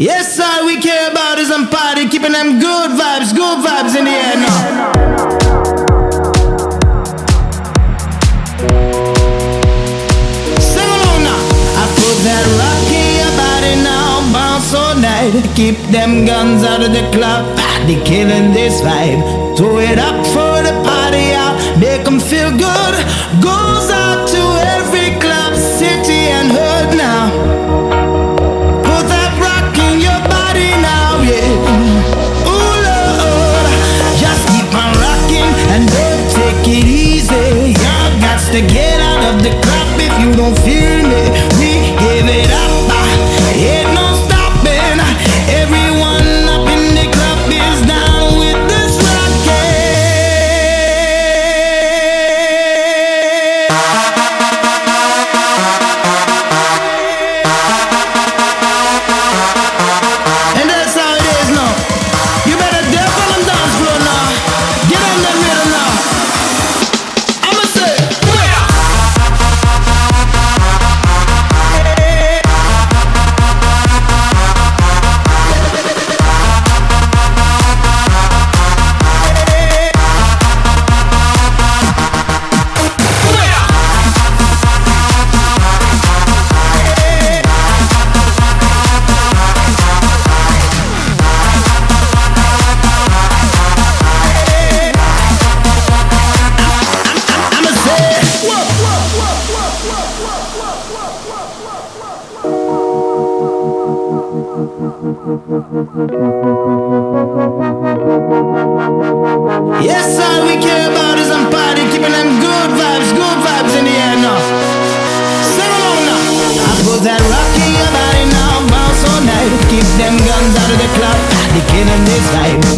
Yes, all we care about is some party, keeping them good vibes, good vibes in the air now. Sing along now. I put that rock in your body now, bounce all night. Keep them guns out of the club, party killing this vibe. Throw it up for the party out, make them feel good. Yes, all we care about is some party, keeping them good vibes, good vibes in the air now. Sing along now. I put that rock in your body now, bounce all night. Keep them guns out of the club, party killing this vibe.